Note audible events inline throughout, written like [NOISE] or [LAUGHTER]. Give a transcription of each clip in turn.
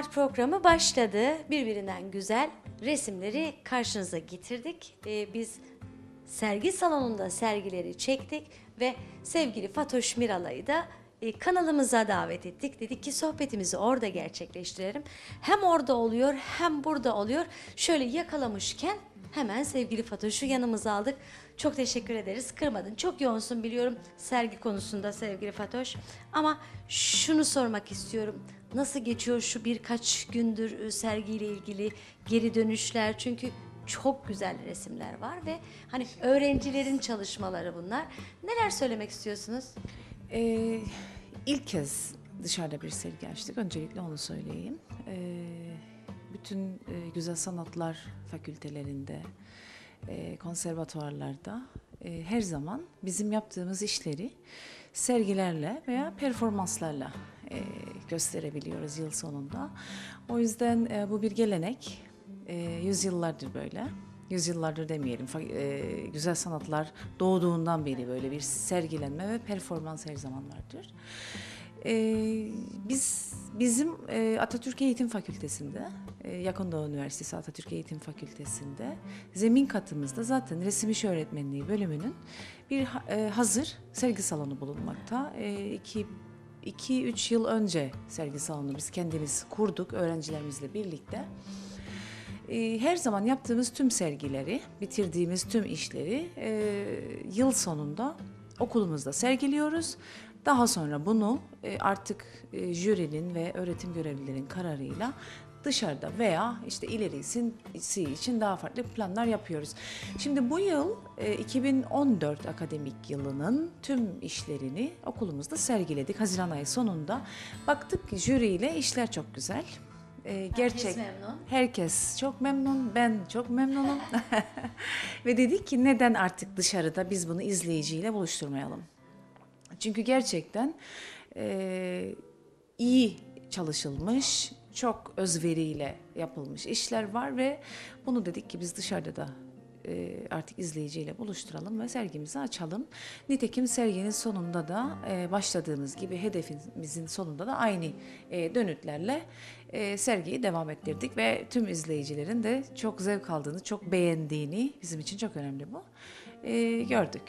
Simart programı başladı. Birbirinden güzel resimleri karşınıza getirdik. Ee, biz sergi salonunda sergileri çektik ve sevgili Fatoş Miralay'ı da e, kanalımıza davet ettik. Dedik ki sohbetimizi orada gerçekleştirelim. Hem orada oluyor hem burada oluyor. Şöyle yakalamışken hemen sevgili Fatoş'u yanımıza aldık. Çok teşekkür ederiz. Kırmadın. Çok yoğunsun biliyorum sergi konusunda sevgili Fatoş. Ama şunu sormak istiyorum. Nasıl geçiyor şu birkaç gündür e, sergiyle ilgili geri dönüşler? Çünkü çok güzel resimler var ve hani öğrencilerin çalışmaları bunlar. Neler söylemek istiyorsunuz? Ee, ilk kez dışarıda bir sergi açtık. Öncelikle onu söyleyeyim. Ee, bütün e, güzel sanatlar fakültelerinde, e, konservatuvarlarda e, her zaman bizim yaptığımız işleri sergilerle veya performanslarla e, gösterebiliyoruz yıl sonunda. O yüzden e, bu bir gelenek. E, yüzyıllardır böyle. Yüzyıllardır demeyelim. e, güzel sanatlar doğduğundan beri böyle bir sergilenme ve performans her zaman vardır. Biz bizim Atatürk Eğitim Fakültesi'nde, e, Yakın Doğu Üniversitesi Atatürk Eğitim Fakültesi'nde zemin katımızda zaten resim iş öğretmenliği bölümünün bir ha- hazır sergi salonu bulunmakta. E, 2-3 yıl önce sergi salonu biz kendimiz kurduk öğrencilerimizle birlikte. Ee, Her zaman yaptığımız tüm sergileri, bitirdiğimiz tüm işleri e, yıl sonunda okulumuzda sergiliyoruz. Daha sonra bunu e, artık e, jürinin ve öğretim görevlilerin kararıyla dışarıda veya işte ilerisi için daha farklı planlar yapıyoruz. Şimdi bu yıl e, 2014 akademik yılının tüm işlerini okulumuzda sergiledik. Haziran ayı sonunda baktık ki jüriyle işler çok güzel. E, gerçek memnun. Herkes çok memnun, ben çok memnunum. [LAUGHS] Ve dedik ki neden artık dışarıda biz bunu izleyiciyle buluşturmayalım? Çünkü gerçekten e, iyi çalışılmış, çok özveriyle yapılmış işler var ve bunu dedik ki biz dışarıda da e, artık izleyiciyle buluşturalım ve sergimizi açalım. Nitekim serginin sonunda da e, başladığımız gibi hedefimizin sonunda da aynı e, dönütlerle sergiyi devam ettirdik ve tüm izleyicilerin de çok zevk aldığını, çok beğendiğini bizim için çok önemli bu e, gördük.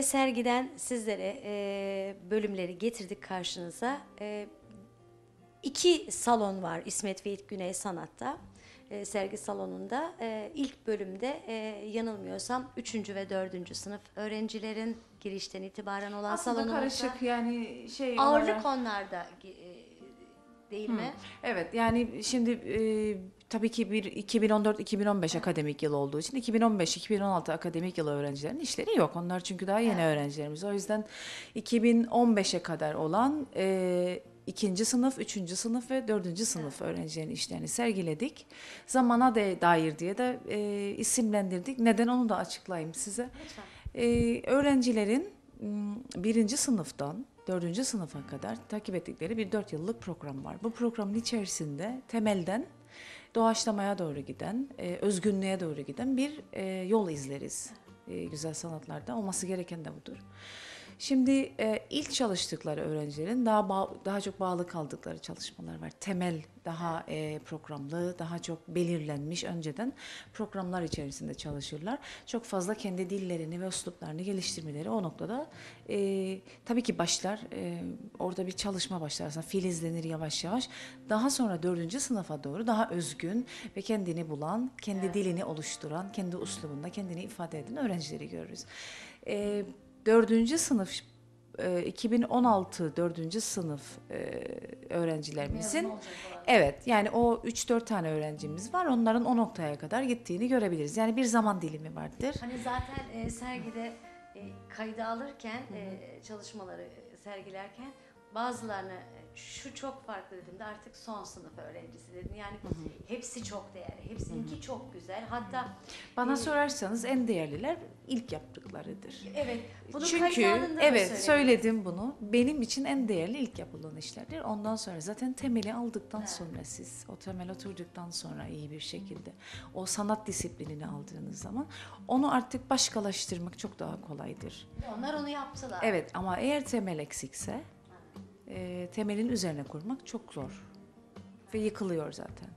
Şöyle sergiden sizlere e, bölümleri getirdik karşınıza. E, iki salon var İsmet Vehit Güney Sanat'ta. E, sergi salonunda e, ilk bölümde e, yanılmıyorsam 3. ve 4. sınıf öğrencilerin girişten itibaren olan Aslında salonumuzda karışık yani şey ağırlık olarak- onlarda e, değil mi? Evet yani şimdi e, tabii ki bir 2014-2015 akademik yıl olduğu için 2015-2016 akademik yıl öğrencilerin işleri yok. Onlar çünkü daha yeni öğrencilerimiz. O yüzden 2015'e kadar olan e, ikinci sınıf, üçüncü sınıf ve dördüncü sınıf öğrencilerin işlerini sergiledik. Zamana de, dair diye de e, isimlendirdik. Neden onu da açıklayayım size. Lütfen. Ee, öğrencilerin birinci sınıftan dördüncü sınıfa kadar takip ettikleri bir dört yıllık program var. Bu programın içerisinde temelden doğaçlamaya doğru giden, e, özgünlüğe doğru giden bir e, yol izleriz. E, güzel sanatlarda olması gereken de budur. Şimdi e, ilk çalıştıkları öğrencilerin daha bağ- daha çok bağlı kaldıkları çalışmalar var. Temel daha e, programlı, daha çok belirlenmiş önceden programlar içerisinde çalışırlar. Çok fazla kendi dillerini ve üsluplarını geliştirmeleri o noktada e, tabii ki başlar. E, orada bir çalışma başlar. Aslında filizlenir yavaş yavaş. Daha sonra dördüncü sınıfa doğru daha özgün ve kendini bulan, kendi dilini oluşturan, kendi uslubunda kendini ifade eden öğrencileri görürüz. E, dördüncü sınıf e, 2016 dördüncü sınıf e, öğrencilerimizin evet yani o 3-4 tane öğrencimiz var onların o noktaya kadar gittiğini görebiliriz. Yani bir zaman dilimi vardır. Hani zaten e, sergide e, kayda alırken e, çalışmaları sergilerken bazılarını e, şu çok farklı dediğimde artık son sınıf öğrencisi dedim. Yani hepsi çok değerli. Hepsininki çok güzel. Hatta Bana e, sorarsanız en değerliler ilk yaptıklarıdır. evet bunu Çünkü evet söyledim. söyledim bunu. Benim için en değerli ilk yapılan işlerdir. Ondan sonra zaten temeli aldıktan sonra siz o temel oturduktan sonra iyi bir şekilde o sanat disiplinini aldığınız zaman onu artık başkalaştırmak çok daha kolaydır. Onlar onu yaptılar. Evet ama eğer temel eksikse e, temelin üzerine kurmak çok zor ve yıkılıyor zaten.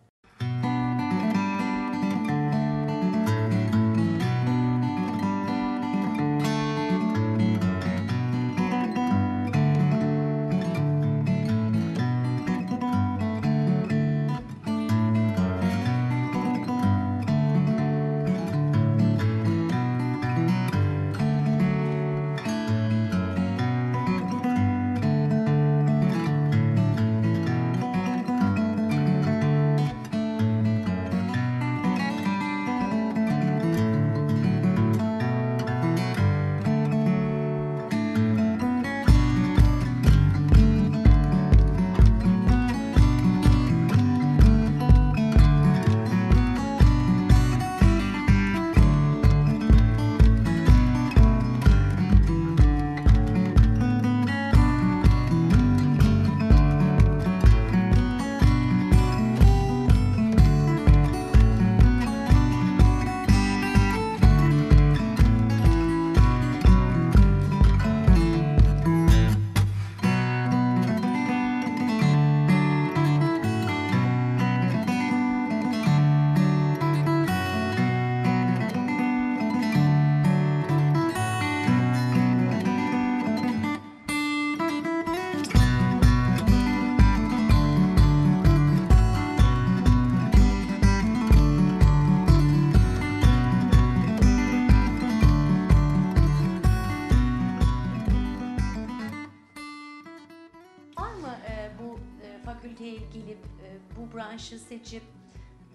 Fakülteye gelip e, bu branşı seçip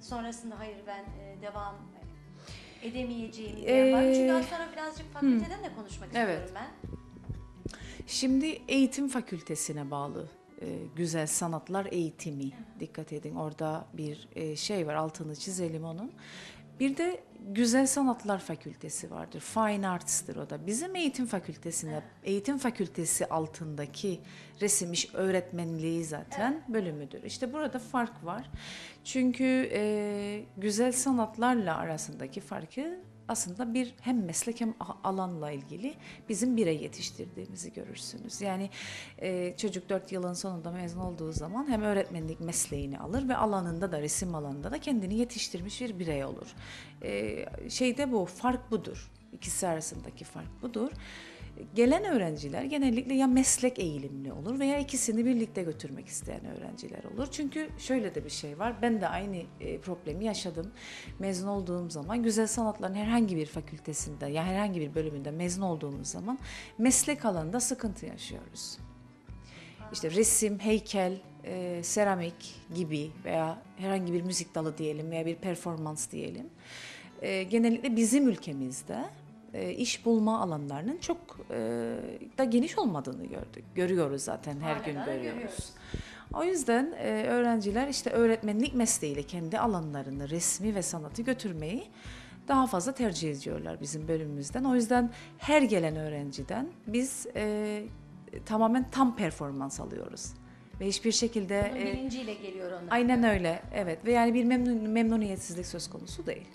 sonrasında hayır ben e, devam edemeyeceğim diye var. Çünkü Ee, az sonra birazcık fakülteden de konuşmak Evet. istiyorum ben. Şimdi eğitim fakültesine bağlı e, güzel sanatlar eğitimi dikkat edin orada bir e, şey var altını çizelim onun. Bir de güzel sanatlar fakültesi vardır. Fine Arts'tır o da. Bizim eğitim fakültesine, eğitim fakültesi altındaki resim iş öğretmenliği zaten bölümüdür. İşte burada fark var. Çünkü e, güzel sanatlarla arasındaki farkı aslında bir hem meslek hem alanla ilgili bizim birey yetiştirdiğimizi görürsünüz. Yani e, çocuk 4 yılın sonunda mezun olduğu zaman hem öğretmenlik mesleğini alır ve alanında da resim alanında da kendini yetiştirmiş bir birey olur. E, şeyde bu fark budur. İkisi arasındaki fark budur. Gelen öğrenciler genellikle ya meslek eğilimli olur veya ikisini birlikte götürmek isteyen öğrenciler olur. Çünkü şöyle de bir şey var. Ben de aynı e, problemi yaşadım. Mezun olduğum zaman güzel sanatların herhangi bir fakültesinde ya herhangi bir bölümünde mezun olduğumuz zaman meslek alanında sıkıntı yaşıyoruz. İşte resim, heykel, e, seramik gibi veya herhangi bir müzik dalı diyelim veya bir performans diyelim. E, genellikle bizim ülkemizde e, iş bulma alanlarının çok e, da geniş olmadığını gördük. Görüyoruz zaten her Hala gün görüyoruz. O yüzden e, öğrenciler işte öğretmenlik mesleğiyle kendi alanlarını, resmi ve sanatı götürmeyi daha fazla tercih ediyorlar bizim bölümümüzden. O yüzden her gelen öğrenciden biz e, tamamen tam performans alıyoruz. Ve hiçbir şekilde Bunun e, bilinciyle geliyor onlar. aynen öyle. Evet ve yani bir memnun, memnuniyetsizlik söz konusu değil.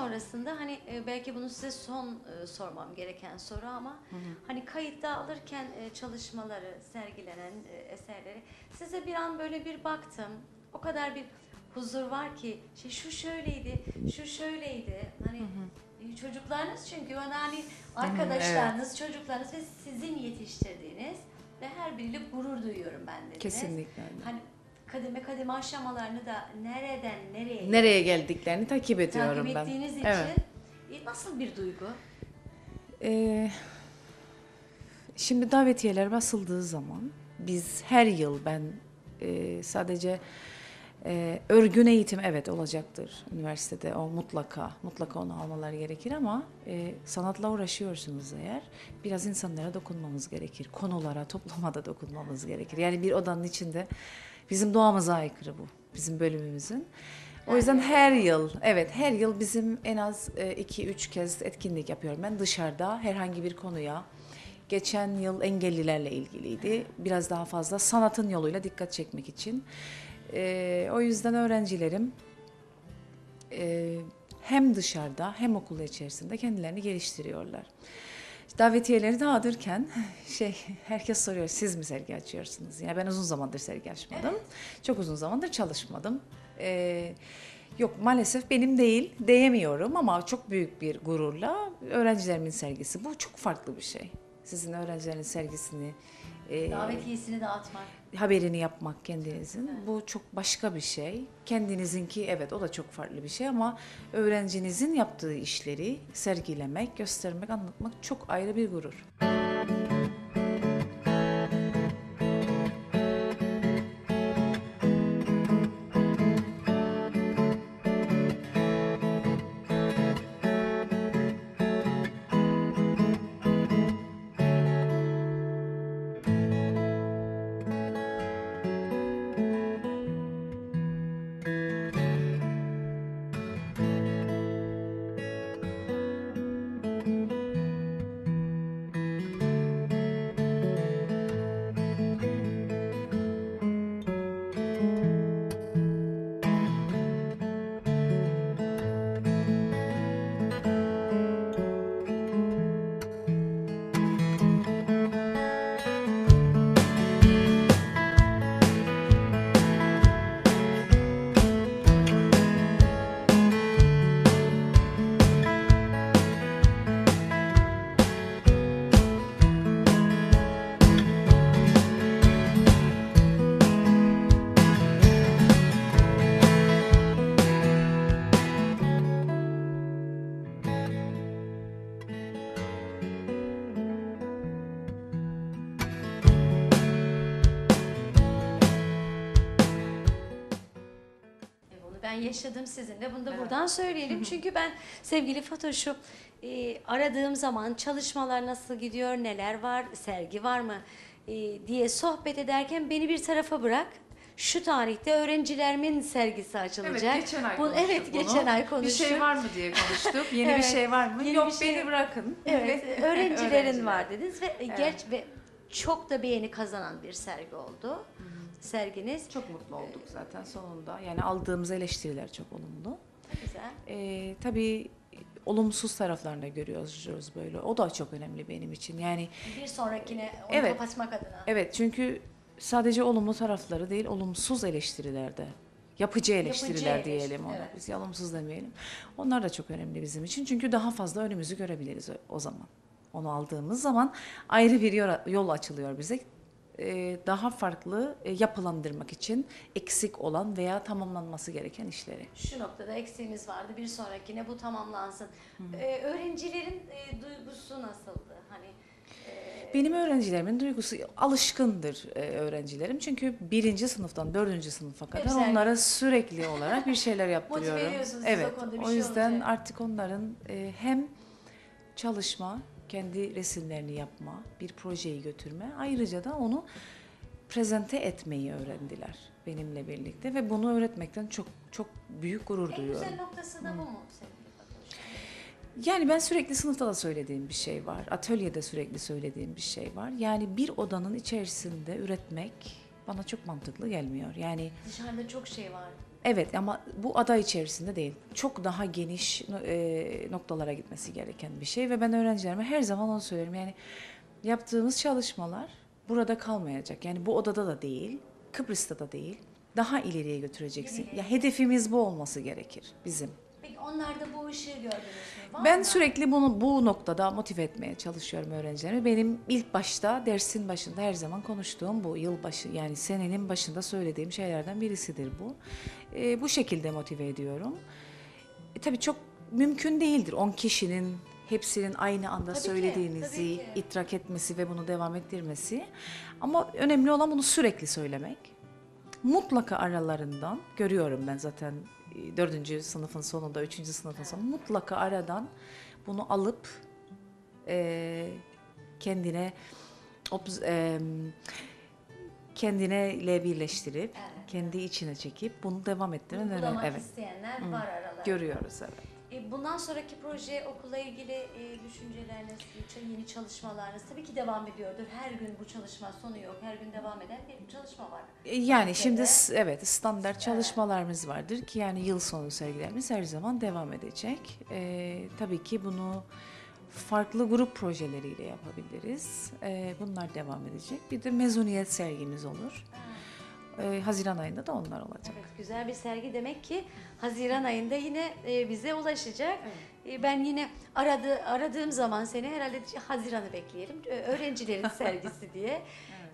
Sonrasında hani e, belki bunu size son e, sormam gereken soru ama hani kayıtta alırken e, çalışmaları, sergilenen e, eserleri size bir an böyle bir baktım. O kadar bir huzur var ki şey şu şöyleydi, şu şöyleydi. Hani e, çocuklarınız çünkü hani arkadaşlarınız, çocuklarınız ve sizin yetiştirdiğiniz ve her biriyle gurur duyuyorum ben dediniz. Kesinlikle. Hani kademe kademe aşamalarını da nereden nereye Nereye geldiklerini takip ediyorum takip ben. ettiğiniz için Evet. e, nasıl bir duygu? Ee, şimdi davetiyeler basıldığı zaman biz her yıl ben e, sadece e, örgün eğitim evet olacaktır üniversitede o mutlaka mutlaka onu almaları gerekir ama e, sanatla uğraşıyorsunuz eğer biraz insanlara dokunmamız gerekir konulara topluma da dokunmamız gerekir yani bir odanın içinde bizim doğamıza aykırı bu bizim bölümümüzün o yüzden her yıl, evet her yıl bizim en az 2-3 kez etkinlik yapıyorum ben dışarıda herhangi bir konuya. Geçen yıl engellilerle ilgiliydi. Biraz daha fazla sanatın yoluyla dikkat çekmek için. Ee, o yüzden öğrencilerim e, hem dışarıda hem okul içerisinde kendilerini geliştiriyorlar. Davetiyeleri dağıtırken şey herkes soruyor siz mi sergi açıyorsunuz? Yani ben uzun zamandır sergi açmadım. Çok uzun zamandır çalışmadım. Ee, yok maalesef benim değil diyemiyorum ama çok büyük bir gururla öğrencilerimin sergisi. Bu çok farklı bir şey. Sizin öğrencilerin sergisini e, Davetiyesini dağıtmak. haberini yapmak kendinizin. Bu çok başka bir şey. Kendinizinki evet o da çok farklı bir şey ama öğrencinizin yaptığı işleri sergilemek, göstermek, anlatmak çok ayrı bir gurur. Yaşadım sizinle. Bunu da buradan söyleyelim. Çünkü ben sevgili Fatoş'u e, aradığım zaman çalışmalar nasıl gidiyor, neler var, sergi var mı e, diye sohbet ederken beni bir tarafa bırak. Şu tarihte öğrencilerimin sergisi açılacak. Evet, geçen ay Bu- konuştuk Evet, bunu. geçen ay Bir konuştuk. şey var mı diye konuştuk. Yeni Evet, bir şey var mı? Yok bir şey- beni bırakın. Evet, Ve [LAUGHS] öğrencilerin öğrenciler. var dediniz ve geç ve çok da beğeni kazanan bir sergi oldu. Serginiz Çok mutlu olduk zaten sonunda. Yani aldığımız eleştiriler çok olumlu. güzel. Ee, tabii olumsuz taraflarını da görüyoruz böyle. O da çok önemli benim için. Yani Bir sonrakine onu Evet. kapatmak adına. evet çünkü sadece olumlu tarafları değil, olumsuz eleştiriler de. Yapıcı eleştiriler eleştiri, diyelim ona. evet. Biz olumsuz demeyelim. Onlar da çok önemli bizim için. Çünkü daha fazla önümüzü görebiliriz o, o zaman. Onu aldığımız zaman ayrı bir yol, yol açılıyor bize. Ee, daha farklı e, yapılandırmak için eksik olan veya tamamlanması gereken işleri. Şu noktada eksiğimiz vardı. Bir sonrakine bu tamamlansın. Ee, öğrencilerin e, duygusu nasıldı? Hani e, Benim öğrencilerimin duygusu alışkındır e, öğrencilerim. Çünkü birinci sınıftan dördüncü sınıfa kadar sergi. onlara sürekli olarak bir şeyler [LAUGHS] yaptırıyorum. ediyorsunuz siz o evet. konuda bir o şey yüzden olacak. artık onların e, hem çalışma, kendi resimlerini yapma, bir projeyi götürme, ayrıca da onu prezente etmeyi öğrendiler benimle birlikte ve bunu öğretmekten çok çok büyük gurur en duyuyorum. güzel noktası da bu mu? Yani ben sürekli sınıfta da söylediğim bir şey var. Atölyede sürekli söylediğim bir şey var. Yani bir odanın içerisinde üretmek bana çok mantıklı gelmiyor. Yani Dışarıda çok şey var. Evet ama bu ada içerisinde değil. Çok daha geniş e, noktalara gitmesi gereken bir şey ve ben öğrencilerime her zaman onu söylerim. Yani yaptığımız çalışmalar burada kalmayacak. Yani bu odada da değil, Kıbrıs'ta da değil. Daha ileriye götüreceksin. Ya hedefimiz bu olması gerekir bizim. Peki onlarda bu ışığı gördünüz mü? Var Ben mı? sürekli bunu bu noktada motive etmeye çalışıyorum öğrencilerimi. Benim ilk başta dersin başında her zaman konuştuğum bu yılbaşı yani senenin başında söylediğim şeylerden birisidir bu. Ee, bu şekilde motive ediyorum. E, tabii çok mümkün değildir 10 kişinin hepsinin aynı anda Tabii ki, söylediğinizi tabii ki. idrak etmesi ve bunu devam ettirmesi. Ama önemli olan bunu sürekli söylemek. Mutlaka aralarından görüyorum ben zaten e, dördüncü sınıfın sonunda, üçüncü sınıfın sonunda mutlaka aradan bunu alıp e, kendine e, kendine ile birleştirip Evet. kendi içine çekip bunu devam ettiren önemli. Evet. isteyenler var aralarında. Görüyoruz evet. E, bundan sonraki proje okulla ilgili e, düşünceleriniz, yeni çalışmalarınız tabii ki devam ediyordur. Her gün bu çalışma sonu yok. Her gün devam eden bir çalışma var. E, Yani şimdi s- evet standart çalışmalarımız vardır ki yani yıl sonu sergilerimiz her zaman devam edecek. E, tabii ki bunu farklı grup projeleriyle yapabiliriz. E, bunlar devam edecek. Bir de mezuniyet sergimiz olur. E, Haziran ayında da onlar olacak. Evet, güzel bir sergi demek ki Haziran ayında yine e, bize ulaşacak. E, ben yine aradı, aradığım zaman seni herhalde Haziran'ı bekleyelim. Ö- Öğrencilerin [LAUGHS] sergisi diye.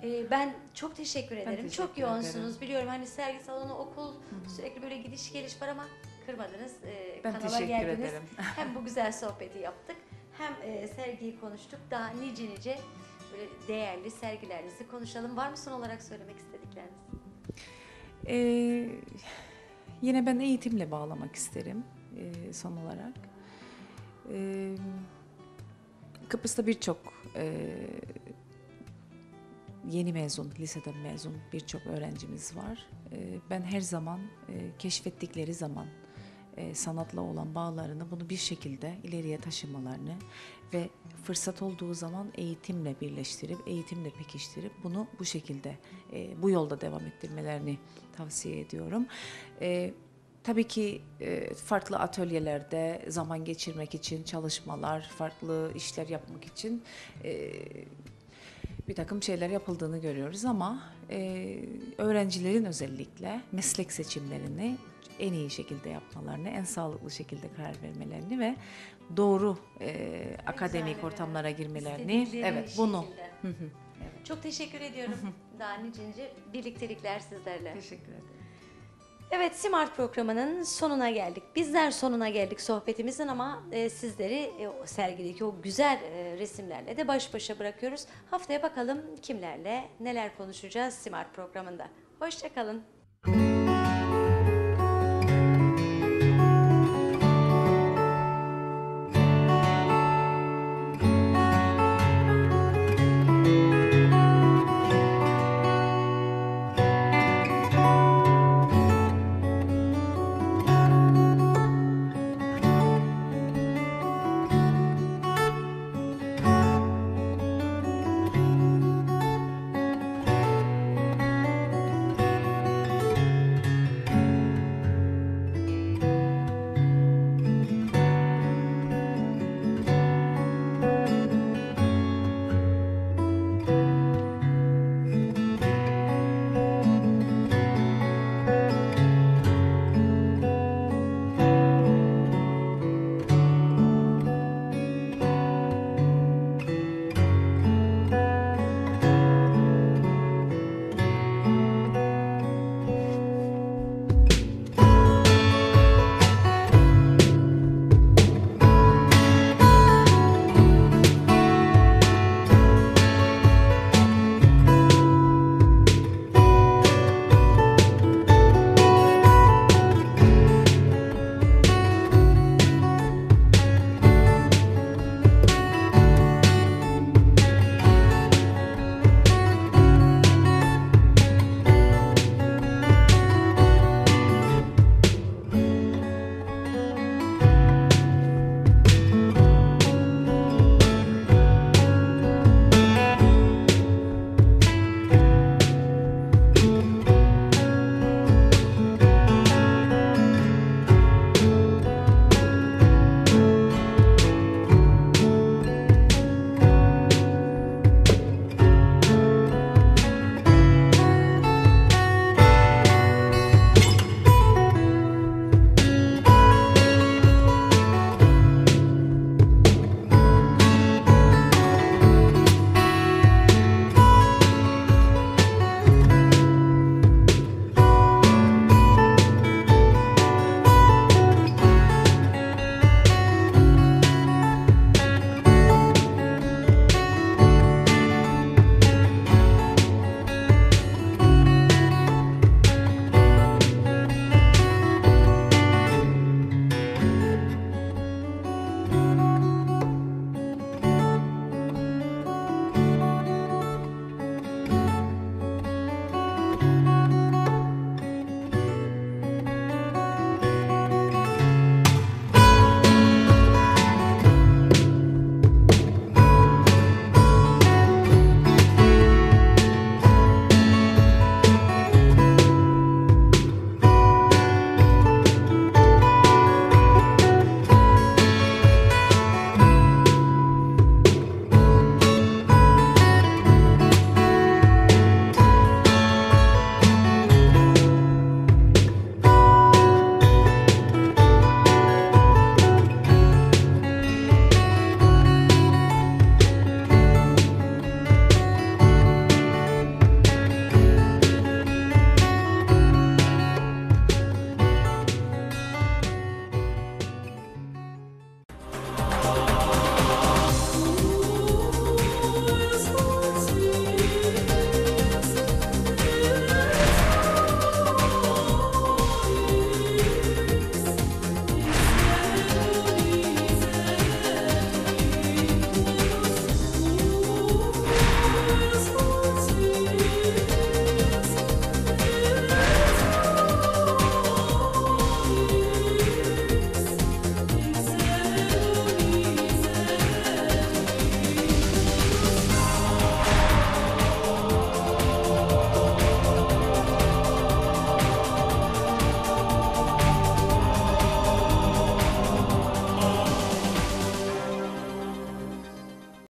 E, ben çok teşekkür ederim. çok teşekkür yoğunsunuz. Biliyorum hani sergi salonu, okul sürekli böyle gidiş geliş var ama kırmadınız. E, Ben kanala teşekkür geldiniz. ederim. [LAUGHS] Hem bu güzel sohbeti yaptık hem e, sergiyi konuştuk. Daha nice nice böyle değerli sergilerinizi konuşalım. Var mı son olarak söylemek istedikleriniz? E, yine ben eğitimle bağlamak isterim e, son olarak. E, Kıbrıs'ta birçok e, yeni mezun, liseden mezun birçok öğrencimiz var. E, ben her zaman e, keşfettikleri zaman e, sanatla olan bağlarını bunu bir şekilde ileriye taşımalarını ve fırsat olduğu zaman eğitimle birleştirip, eğitimle pekiştirip bunu bu şekilde, e, bu yolda devam ettirmelerini tavsiye ediyorum. E, Tabii ki farklı atölyelerde zaman geçirmek için çalışmalar, farklı işler yapmak için bir takım şeyler yapıldığını görüyoruz ama öğrencilerin özellikle meslek seçimlerini en iyi şekilde yapmalarını, en sağlıklı şekilde karar vermelerini ve doğru e, akademik Güzel, ortamlara girmelerini, evet bunu. Hı hı. Çok teşekkür ediyorum. Daha nice birliktelikler sizlerle. Teşekkür ederim. Evet Simart programının sonuna geldik. Bizler sonuna geldik sohbetimizin ama e, sizleri e, o sergideki o güzel e, resimlerle de baş başa bırakıyoruz. Haftaya bakalım kimlerle neler konuşacağız Simart programında. Hoşçakalın.